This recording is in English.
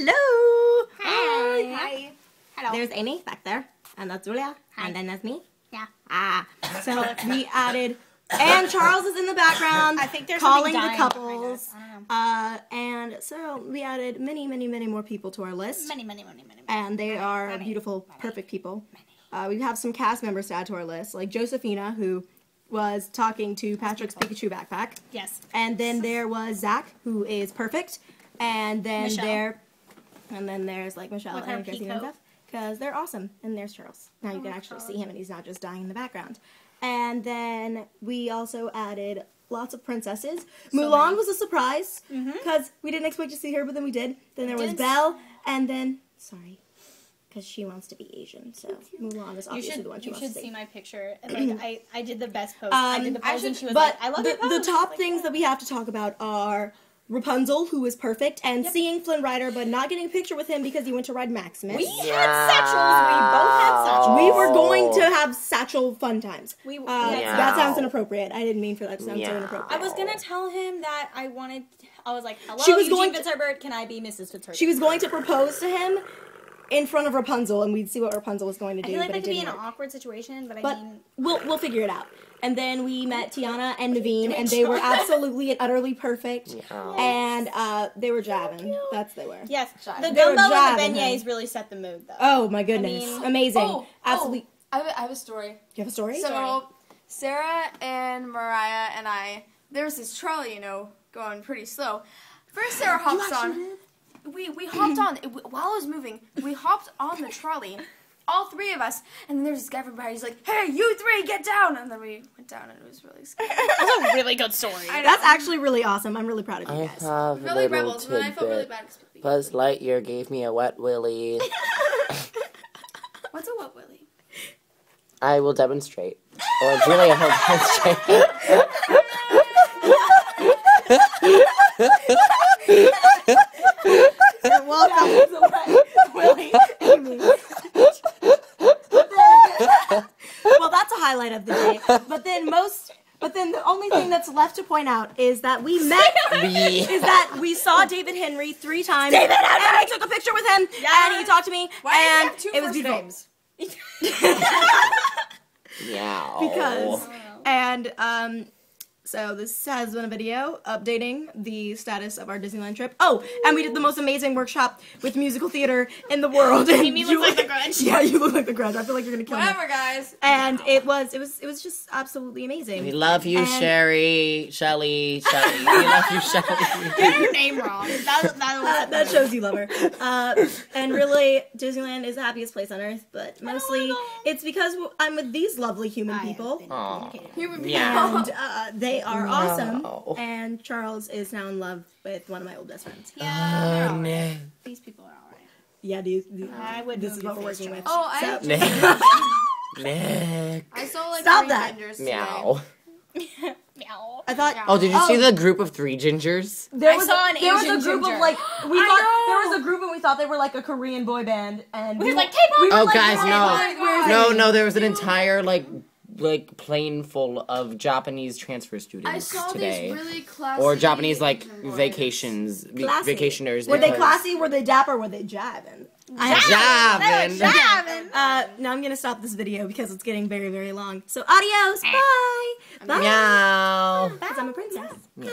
Hello. Hi. Hi. Hello. There's Amy back there, and that's Julia, Hi. and then that's me. Yeah. Ah. So we added, and Charles is in the background. I think there's calling the couples. Uh, and so we added many, many, many more people to our list, Many, many, many, many. many. and they are many, beautiful, many, perfect people. Uh, we have some cast members to add to our list, like Josephina, who was talking to Patrick's Pikachu backpack. Yes. And then there was Zach, who is perfect. And then Michelle. there, and then there's like Michelle With and Christina and stuff, because they're awesome. And there's Charles. Now you Oh, can actually Charles. see him, and he's not just dying in the background. And then we also added lots of princesses. Mulan many. was a surprise because we didn't expect to see her, but then we did. Then there was Belle, and then sorry, because she wants to be Asian, so Mulan is obviously should, the one she wants to you wants should see my picture. Like I, I did the best pose. I did the Um, pose, and she was but like, "I love the, your pose." the top Like, things that we have to talk about are Rapunzel, who is perfect, and Yep. seeing Flynn Rider, but not getting a picture with him because he went to ride Maximus. We had satchels. We both had satchels. We were going to have satchel fun times. We, Uh, Yeah. That sounds inappropriate. I didn't mean for that to sound so inappropriate. I was gonna tell him that I wanted. I was like, "Hello, She was Eugene going to- Fitzherbert. Can I be Mrs. Fitzherbert?" She was going to propose to him in front of Rapunzel, and we'd see what Rapunzel was going to do. I do, feel like but that it could be didn't an work. awkward situation, but I But mean, we'll we'll figure it out. And then we met Tiana and Naveen, and they were absolutely and utterly perfect. Yeah. And uh, they were jabbing. That's they were. yes, Shy. the They were gumbo and the jabbing beignets him. really set the mood, though. Oh my goodness. mean- Amazing. Oh, Absolutely. oh, I, have a, I have a story. You have a story? So, Sarah and Mariah and I, there was this trolley, you know, going pretty slow. First, Sarah hops on. We we hopped on it, while it was moving. We hopped on the trolley, all three of us, and then there's this guy from behind. He's like, "Hey, you three, get down!" And then we went down, and it was really scary. That's a really good story. That's actually really awesome. I'm really proud of I you guys. have a really little rebels, and then I felt really tidbit. bad. 'cause people- Buzz Lightyear gave me a wet willy. What's a wet willy? I will demonstrate. Or Julia will demonstrate. You're welcome. Willie, Amy. well, that's a highlight of the day. But then most, but then the only thing that's left to point out is that we met. Is that we saw David Henry three times, and I took a picture with him, and he talked to me, Why and it was two beautiful. names? Meow. because and um so this has been a video updating the status of our Disneyland trip. Oh, and we did the most amazing workshop with musical theater in the world. And Amy looks you- like the Grinch. Yeah, you look like the Grudge. I feel like you're gonna kill me. Whatever, guys. And it was, it was, it was just absolutely amazing. We love you, And- Sherry, Shelly, Shelly. We love you, Shelly. Get her name wrong. That, that, Uh, that shows you love her. Uh, and really, Disneyland is the happiest place on earth. But mostly, it's because I'm with these lovely human people. Aw. Human being. Yeah. and uh, they are No. awesome. And Charles is now in love with one of my old best friends. Oh, yeah, Oh, no. these people are alright. Yeah, do you, do- I would this move is your what we're face, working with. Oh, I So- Nick. Nick. I saw like Stop three that. gingers. Meow. Meow. I thought Oh, did you see Oh. the group of three gingers? there I was saw a, an there Asian was a group ginger. of like we I thought there was a group and we thought they were like a Korean boy band and We were like, K-pop! we were Oh, like, guys, "Oh no. my God." Oh no, no, there was an entire like like plane full of Japanese transfer students I saw today. these really classy or Japanese like boys. vacations, v- Classy. vacationers. Were they classy? Were they dapper? Were they jabbing? Jabbing. Jabbing. Uh, now I'm gonna stop this video because it's getting very, very long. So adios, bye, bye. Meow. Because I'm a princess. Meow.